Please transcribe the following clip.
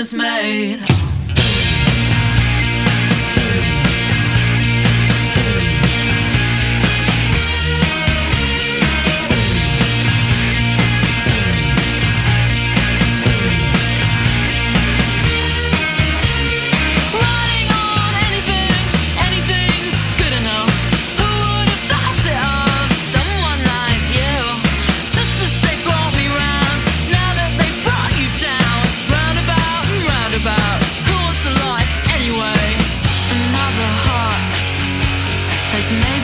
It's made. name